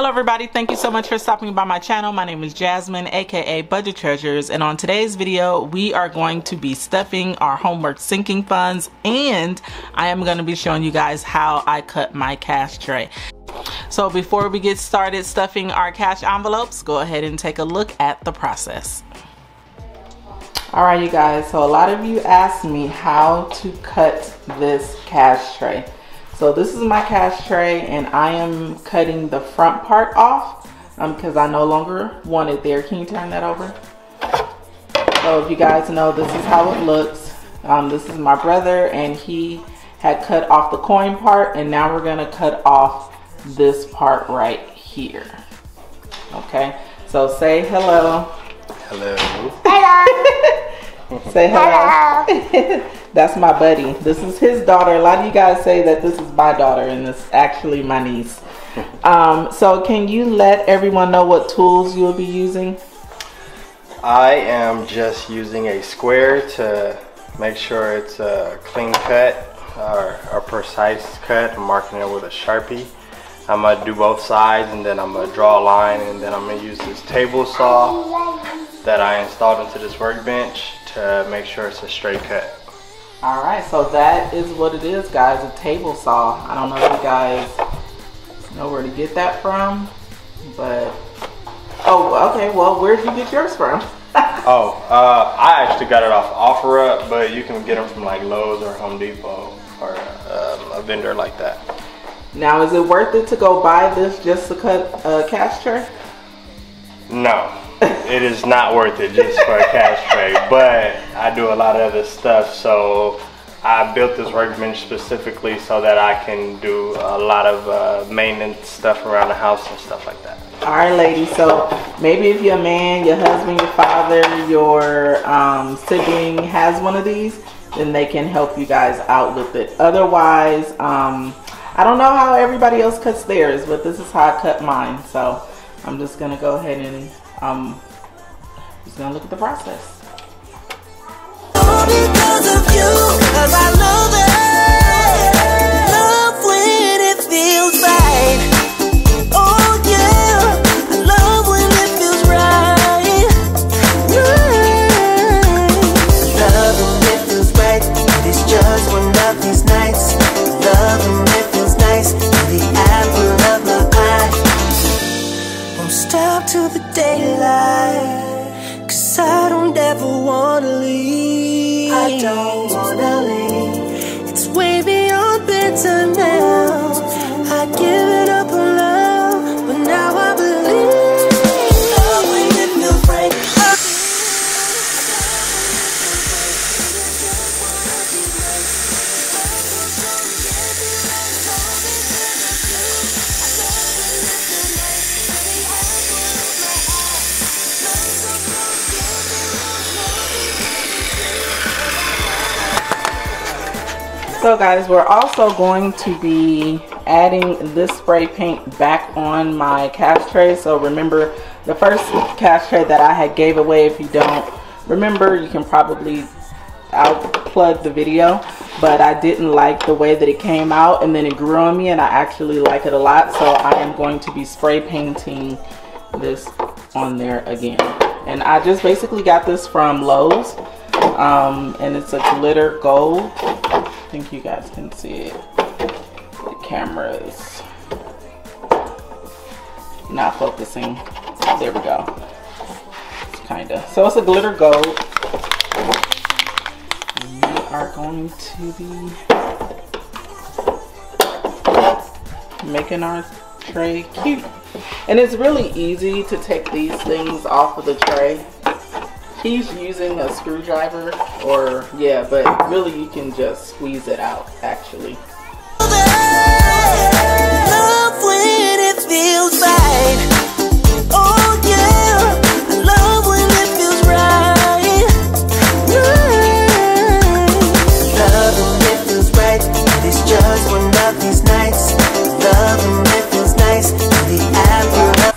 Hello everybody, thank you so much for stopping by my channel. My name is Jasmine, aka Budget Treasures, and on today's video, we are going to be stuffing our homework sinking funds, and I am going to be showing you guys how I cut my cash tray. So before we get started stuffing our cash envelopes, go ahead and take a look at the process. All right, you guys, so a lot of you asked me how to cut this cash tray. So this is my cash tray and I am cutting the front part off because um, I no longer want it there. Can you turn that over? So if you guys know, this is how it looks. Um, this is my brother and he had cut off the coin part and now we're gonna cut off this part right here. Okay, so say hello. Hello. Hello. say hello. hello. That's my buddy. This is his daughter. A lot of you guys say that this is my daughter and it's actually my niece. Um, so can you let everyone know what tools you'll be using? I am just using a square to make sure it's a clean cut or a precise cut. I'm marking it with a Sharpie. I'm gonna do both sides and then I'm gonna draw a line and then I'm gonna use this table saw that I installed into this workbench to make sure it's a straight cut. All right, so that is what it is, guys, a table saw. I don't know if you guys know where to get that from, but, oh, okay, well, where did you get yours from? oh, uh, I actually got it off OfferUp, but you can get them from like Lowe's or Home Depot or um, a vendor like that. Now, is it worth it to go buy this just to cut a cash tray? No, it is not worth it just for a cash tray. But I do a lot of other stuff, so I built this workbench specifically so that I can do a lot of uh, maintenance stuff around the house and stuff like that. All right, ladies. So maybe if your man, your husband, your father, your um, sibling has one of these, then they can help you guys out with it. Otherwise, um, I don't know how everybody else cuts theirs, but this is how I cut mine. So I'm just gonna go ahead and um, just gonna look at the process. So guys, we're also going to be adding this spray paint back on my cash tray. So remember the first cash tray that I had gave away, if you don't remember, you can probably, I'll plug the video, but I didn't like the way that it came out and then it grew on me and I actually like it a lot. So I am going to be spray painting this on there again. And I just basically got this from Lowe's um, and it's a glitter gold think you guys can see it. The camera's not focusing. There we go. Kinda. So it's a glitter gold. We are going to be making our tray cute. And it's really easy to take these things off of the tray he's using a screwdriver or yeah but really you can just squeeze it out actually.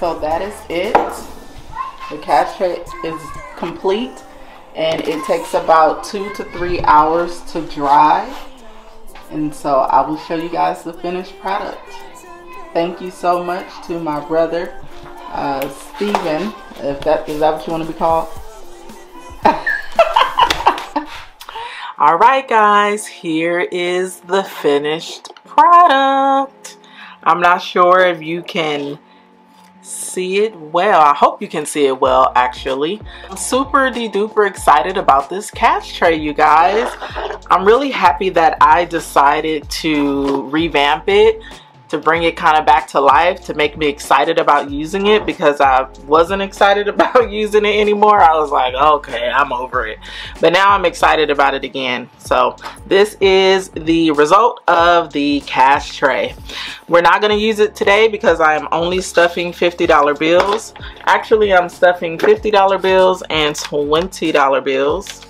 So that is it. The cash is complete and it takes about two to three hours to dry and so I will show you guys the finished product thank you so much to my brother, uh, Steven, if that is that what you want to be called. All right, guys, here is the finished product. I'm not sure if you can see it well. I hope you can see it well, actually. I'm super de duper excited about this cash tray, you guys. I'm really happy that I decided to revamp it to bring it kind of back to life to make me excited about using it because I wasn't excited about using it anymore. I was like, okay, I'm over it. But now I'm excited about it again. So this is the result of the cash tray. We're not going to use it today because I am only stuffing $50 bills. Actually, I'm stuffing $50 bills and $20 bills.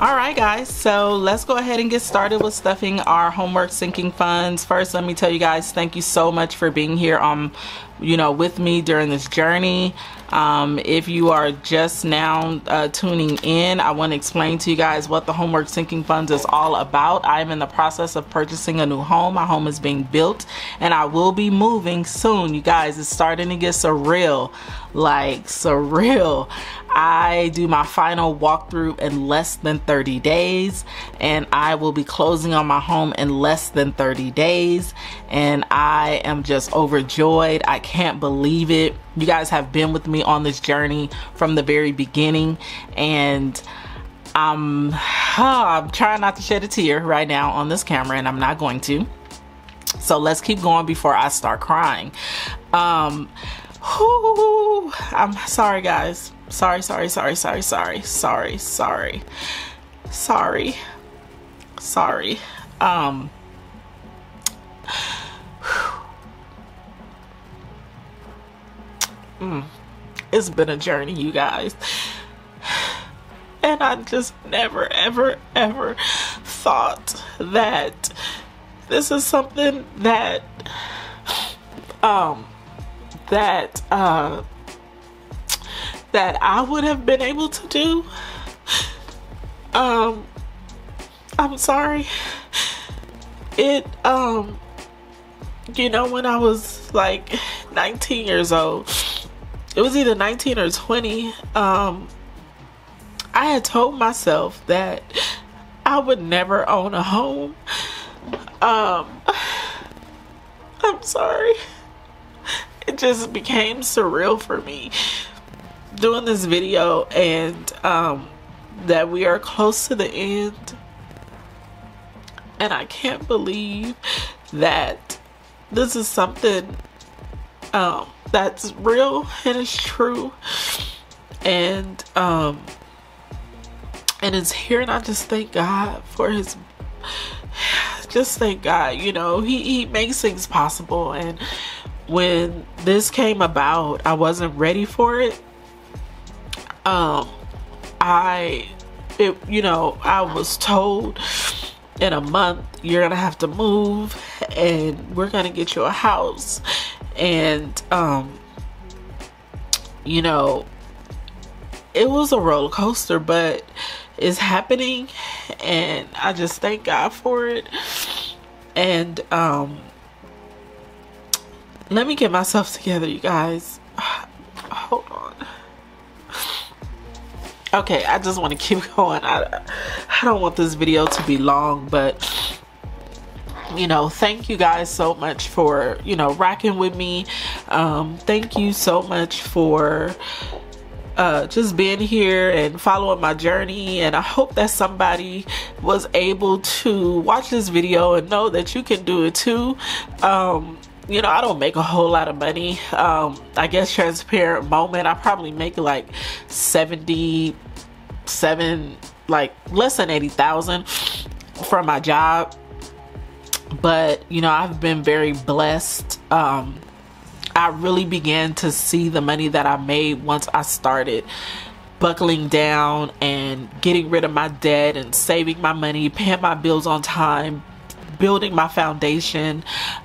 All right guys so let's go ahead and get started with stuffing our homework sinking funds first let me tell you guys thank you so much for being here um you know with me during this journey um, if you are just now uh, tuning in, I want to explain to you guys what the Homework Sinking Funds is all about. I'm in the process of purchasing a new home. My home is being built and I will be moving soon. You guys, it's starting to get surreal. Like, surreal. I do my final walkthrough in less than 30 days and I will be closing on my home in less than 30 days and I am just overjoyed. I can't believe it. You guys have been with me on this journey from the very beginning and I'm, I'm trying not to shed a tear right now on this camera and I'm not going to. So let's keep going before I start crying. Um, whew, I'm sorry guys Sorry, sorry, sorry, sorry, sorry, sorry, sorry, sorry, sorry. Um, mm, it's been a journey, you guys. And I just never, ever, ever thought that this is something that, um, that, uh, that I would have been able to do. Um, I'm sorry. It, um, you know, when I was like 19 years old, it was either 19 or 20, um, I had told myself that I would never own a home. Um, I'm sorry. Just became surreal for me doing this video and um, that we are close to the end. And I can't believe that this is something um, that's real and it's true. And um, and it's here and I just thank God for his just thank God you know he, he makes things possible and when this came about I wasn't ready for it. Um i it you know i was told in a month you're gonna have to move and we're gonna get you a house. And um you know it was a roller coaster but it's happening and i just thank god for it. And um let me get myself together you guys. Hold on. Okay i just want to keep going. I, I don't want this video to be long but you know thank you guys so much for you know rocking with me. Um thank you so much for uh, just being here and following my journey. And I hope that somebody was able to watch this video and know that you can do it too. Um, you know, I don't make a whole lot of money. Um, I guess transparent moment, I probably make like 77, like less than 80,000 from my job. But, you know, I've been very blessed. Um, I really began to see the money that I made once I started buckling down and getting rid of my debt and saving my money, paying my bills on time, building my foundation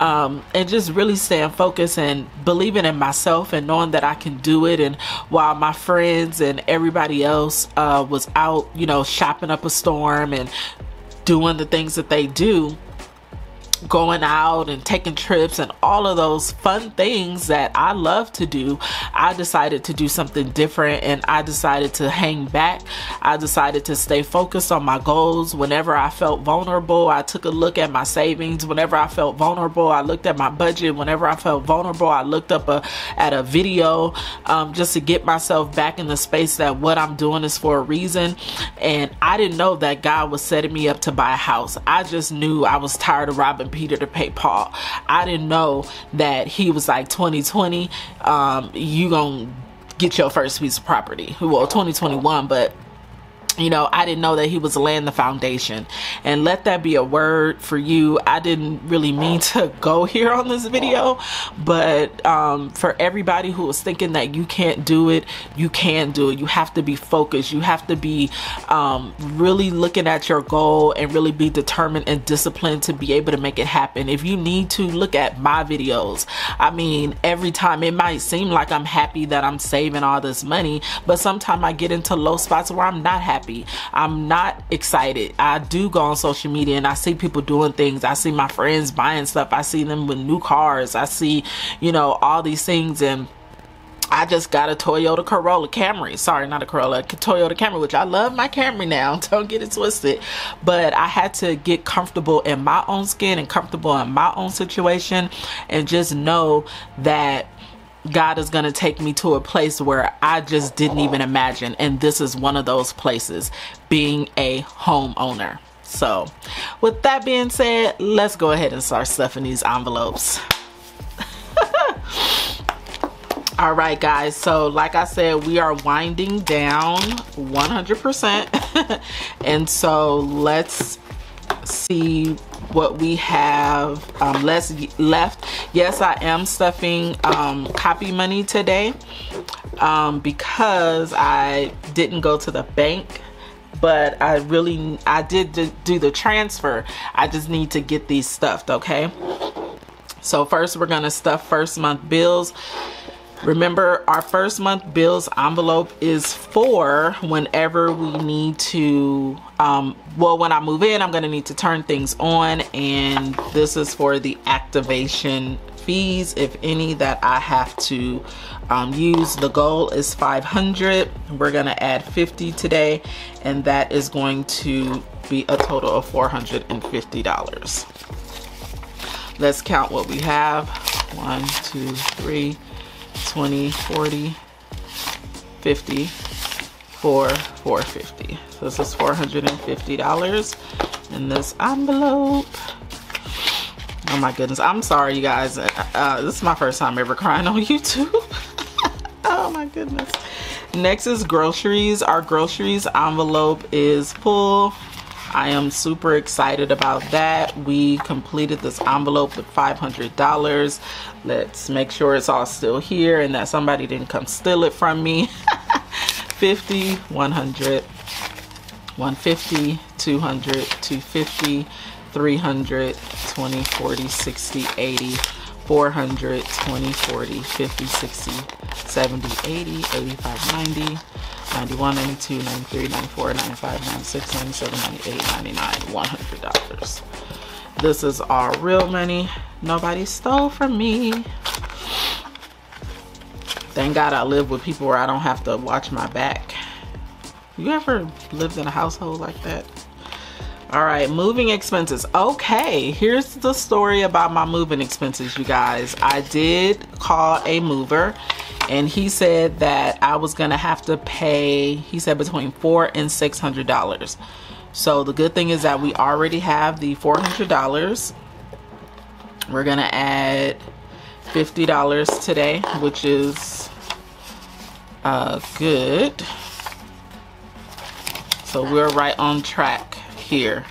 um, and just really staying focused and believing in myself and knowing that I can do it. And while my friends and everybody else uh, was out, you know, shopping up a storm and doing the things that they do going out and taking trips and all of those fun things that I love to do, I decided to do something different and I decided to hang back. I decided to stay focused on my goals. Whenever I felt vulnerable, I took a look at my savings. Whenever I felt vulnerable, I looked at my budget. Whenever I felt vulnerable, I looked up a, at a video um, just to get myself back in the space that what I'm doing is for a reason. And I didn't know that God was setting me up to buy a house. I just knew I was tired of robbing Peter to pay Paul. I didn't know that he was like 2020. Um, you gonna get your first piece of property. Well, 2021, but you know, I didn't know that he was laying the foundation. And let that be a word for you. I didn't really mean to go here on this video, but um, for everybody who was thinking that you can't do it, you can do it. You have to be focused. You have to be um, really looking at your goal and really be determined and disciplined to be able to make it happen. If you need to look at my videos, I mean, every time it might seem like I'm happy that I'm saving all this money, but sometimes I get into low spots where I'm not happy happy. I'm not excited. I do go on social media and I see people doing things. I see my friends buying stuff. I see them with new cars. I see, you know, all these things and I just got a Toyota Corolla Camry. Sorry, not a Corolla, a Toyota Camry, which I love my Camry now. Don't get it twisted. But I had to get comfortable in my own skin and comfortable in my own situation and just know that God is going to take me to a place where I just didn't even imagine. And this is one of those places, being a homeowner. So, with that being said, let's go ahead and start stuffing these envelopes. All right, guys. So, like I said, we are winding down 100%. and so, let's see what we have um, less left. Yes, I am stuffing um, copy money today um, because I didn't go to the bank but I really I did do the transfer. I just need to get these stuffed okay? So first we're gonna stuff first month bills Remember, our first month bills envelope is for whenever we need to, um, well, when I move in, I'm going to need to turn things on. And this is for the activation fees, if any, that I have to um, use. The goal is 500. We're going to add 50 today, and that is going to be a total of $450. Let's count what we have. One, two, three, 20, 40, 50, 4, 450. So this is $450 in this envelope. Oh my goodness. I'm sorry, you guys. Uh, this is my first time ever crying on YouTube. oh my goodness. Next is groceries. Our groceries envelope is full. I am super excited about that. We completed this envelope with $500. Let's make sure it's all still here and that somebody didn't come steal it from me. 50, 100, 150, 200, 250, 300, 20, 40, 60, 80, 400, 20, 40, 50, 60, 70, 80, 85, 90, 91, 92, 93, 94, 95, 96, 97, 98, 99, $100. This is our real money. Nobody stole from me. Thank God I live with people where I don't have to watch my back. You ever lived in a household like that? All right, moving expenses. Okay, here's the story about my moving expenses, you guys. I did call a mover and he said that I was gonna have to pay, he said between four and six hundred dollars. So the good thing is that we already have the four hundred dollars. We're gonna add fifty dollars today, which is uh, good. So we're right on track here.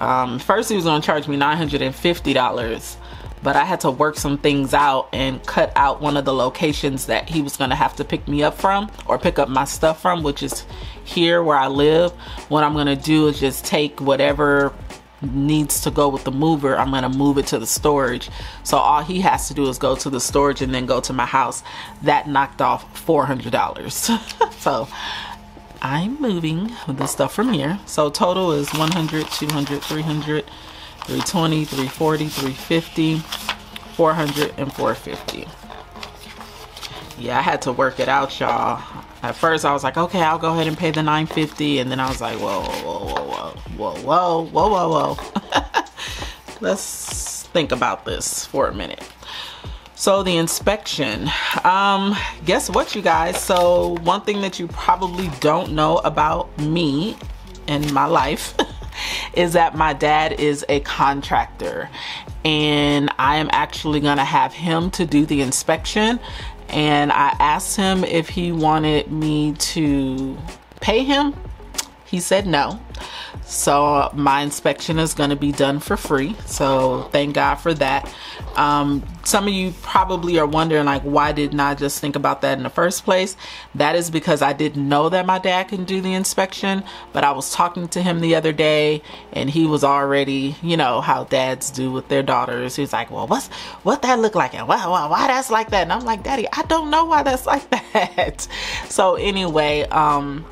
Um, first he was gonna charge me $950 but I had to work some things out and cut out one of the locations that he was gonna have to pick me up from or pick up my stuff from, which is here where I live. What I'm gonna do is just take whatever needs to go with the mover, I'm gonna move it to the storage. So all he has to do is go to the storage and then go to my house. That knocked off $400. so I'm moving the stuff from here. So total is 100, 200, 300, 320, 340, 350, 400, and 450. Yeah, I had to work it out, y'all. At first, I was like, okay, I'll go ahead and pay the 950, and then I was like, whoa, whoa, whoa, whoa, whoa, whoa, whoa, whoa, whoa. Let's think about this for a minute. So the inspection, um, guess what you guys? So one thing that you probably don't know about me and my life is that my dad is a contractor and I am actually gonna have him to do the inspection and I asked him if he wanted me to pay him. He said no. So my inspection is going to be done for free. So thank God for that. Um, some of you probably are wondering like, why didn't I just think about that in the first place? That is because I didn't know that my dad can do the inspection, but I was talking to him the other day and he was already, you know, how dads do with their daughters. He's like, well, what's, what that look like? And why, why, why that's like that? And I'm like, daddy, I don't know why that's like that. so anyway, um,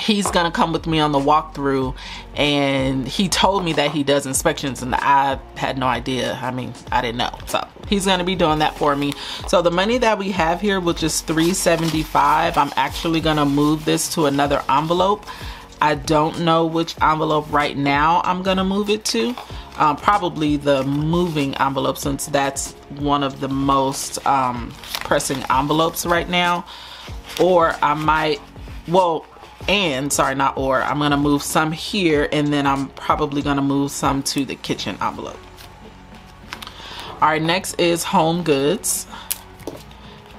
he's gonna come with me on the walkthrough and he told me that he does inspections and I had no idea. I mean I didn't know. So he's gonna be doing that for me. So the money that we have here which is 375 I'm actually gonna move this to another envelope. I don't know which envelope right now I'm gonna move it to. Um, probably the moving envelope since that's one of the most um, pressing envelopes right now. Or I might well and sorry not or I'm gonna move some here and then I'm probably gonna move some to the kitchen envelope. All right next is home goods.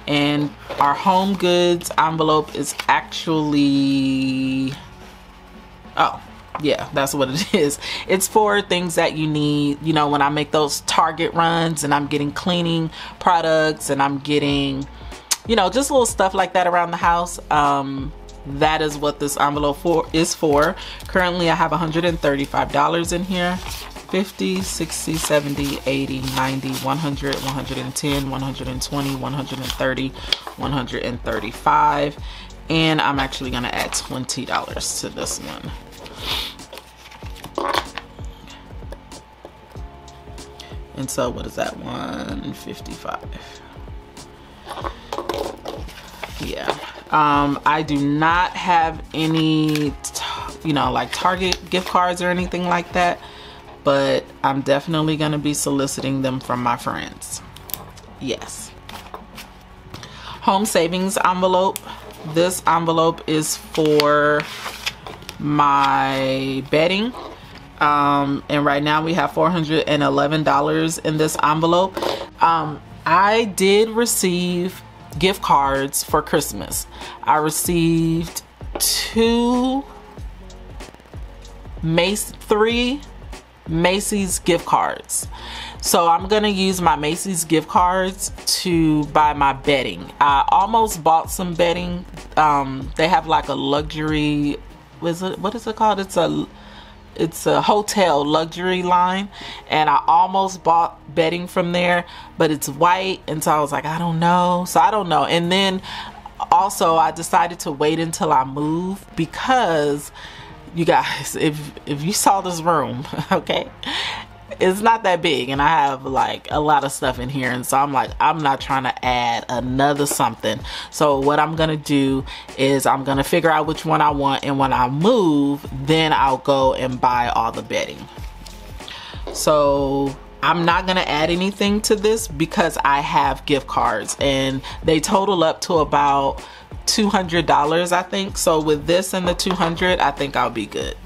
And our home goods envelope is actually oh yeah that's what it is. It's for things that you need you know when I make those target runs and I'm getting cleaning products and I'm getting you know just little stuff like that around the house um that is what this envelope for is for. Currently i have 135 dollars in here. 50 60 70 80 90 100 110 120 130 135 and i'm actually going to add 20 dollars to this one. And so what is that? 155 yeah um, I do not have any, you know, like Target gift cards or anything like that, but I'm definitely going to be soliciting them from my friends. Yes. Home savings envelope. This envelope is for my bedding. Um, and right now we have $411 in this envelope. Um, I did receive gift cards for Christmas. I received two Mace three Macy's gift cards. So I'm gonna use my Macy's gift cards to buy my bedding. I almost bought some bedding. Um, they have like a luxury, was it, what is it called? It's a it's a hotel luxury line and I almost bought bedding from there but it's white and so I was like I don't know. So I don't know. And then also I decided to wait until I move because you guys if if you saw this room okay it's not that big and I have like a lot of stuff in here and so I'm like I'm not trying to add another something. So what I'm gonna do is I'm gonna figure out which one I want and when I move then I'll go and buy all the bedding. So I'm not gonna add anything to this because I have gift cards and they total up to about $200 I think. So with this and the 200 I think I'll be good.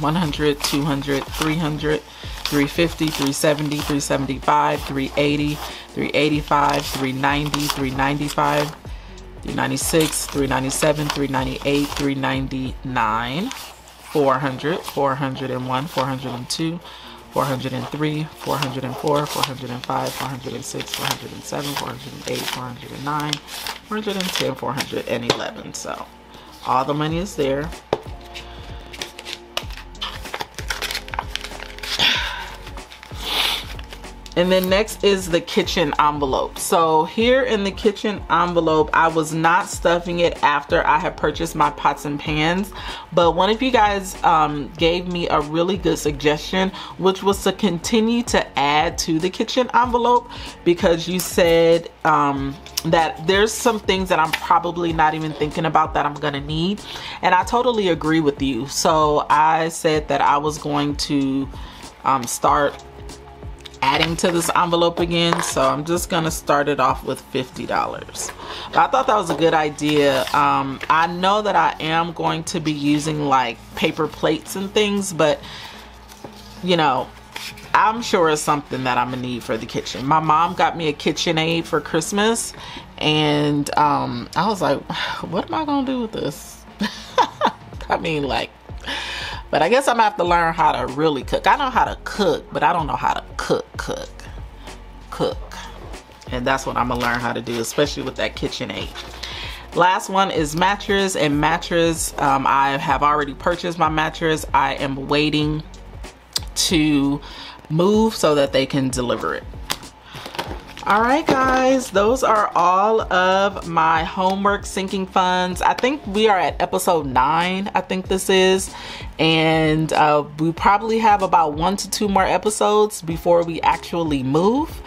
100 200 300 350, 370, 375, 380, 385, 390, 395, 396, 397, 398, 399, 400, 401, 402, 403, 404, 405, 406, 407, 408, 409, 410, 411. So all the money is there. And then next is the kitchen envelope. So here in the kitchen envelope, I was not stuffing it after I had purchased my pots and pans, but one of you guys um, gave me a really good suggestion, which was to continue to add to the kitchen envelope because you said um, that there's some things that I'm probably not even thinking about that I'm gonna need. And I totally agree with you. So I said that I was going to um, start adding to this envelope again so I'm just gonna start it off with $50 but I thought that was a good idea. Um, I know that I am going to be using like paper plates and things but you know I'm sure it's something that I'm gonna need for the kitchen. My mom got me a KitchenAid for Christmas and um, I was like what am I gonna do with this? I mean like but I guess I'm gonna have to learn how to really cook. I know how to cook, but I don't know how to cook, cook, cook. And that's what I'm gonna learn how to do, especially with that KitchenAid. Last one is mattress and mattress. Um, I have already purchased my mattress. I am waiting to move so that they can deliver it all right guys those are all of my homework sinking funds. I think we are at episode nine i think this is. And uh, we probably have about one to two more episodes before we actually move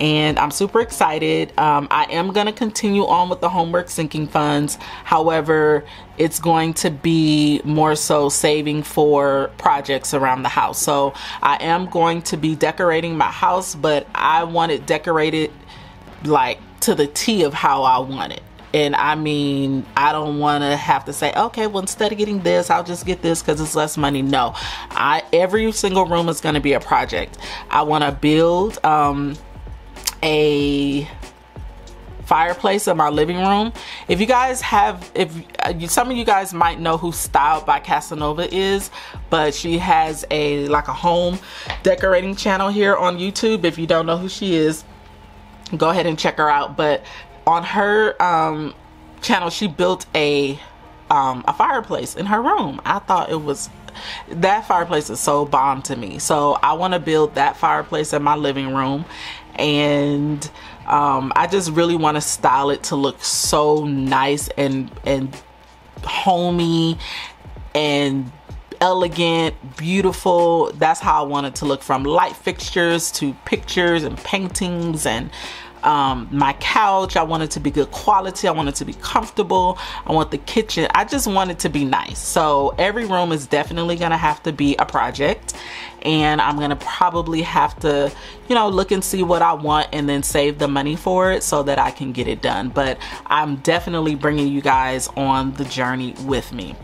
and I'm super excited. Um, I am going to continue on with the homework sinking funds. However, it's going to be more so saving for projects around the house. So I am going to be decorating my house, but I want it decorated like to the T of how I want it. And I mean, I don't want to have to say, okay, well, instead of getting this, I'll just get this because it's less money. No, I every single room is going to be a project. I want to build um, a fireplace in my living room. If you guys have, if uh, some of you guys might know who Styled by Casanova is, but she has a like a home decorating channel here on YouTube. If you don't know who she is, go ahead and check her out. But on her um, channel, she built a um, a fireplace in her room. I thought it was that fireplace is so bomb to me. So I want to build that fireplace in my living room and um, I just really want to style it to look so nice and and homey and elegant, beautiful. That's how I want it to look from light fixtures to pictures and paintings and um, my couch. I want it to be good quality. I want it to be comfortable. I want the kitchen. I just want it to be nice. So every room is definitely going to have to be a project. And I'm to probably have to, you know, look and see what I want and then save the money for it so that I can get it done. But I'm definitely bringing you guys on the journey with me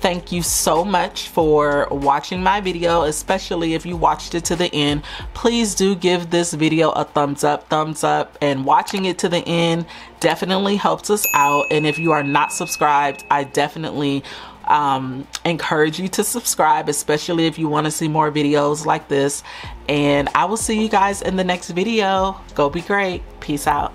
thank you so much for watching my video, especially if you watched it to the end. Please do give this video a thumbs up, thumbs up, and watching it to the end definitely helps us out. And if you are not subscribed, I definitely um, encourage you to subscribe, especially if you want to see more videos like this. And I will see you guys in the next video. Go be great. Peace out.